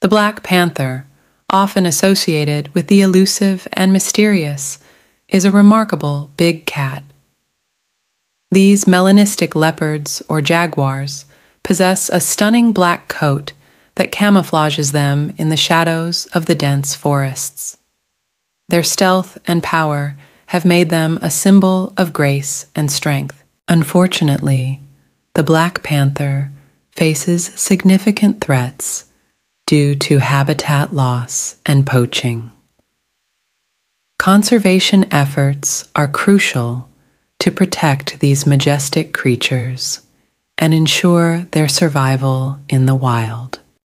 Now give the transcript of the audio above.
The black panther, often associated with the elusive and mysterious, is a remarkable big cat. These melanistic leopards or jaguars possess a stunning black coat that camouflages them in the shadows of the dense forests. Their stealth and power have made them a symbol of grace and strength. Unfortunately, the black panther faces significant threats due to habitat loss and poaching. Conservation efforts are crucial to protect these majestic creatures and ensure their survival in the wild.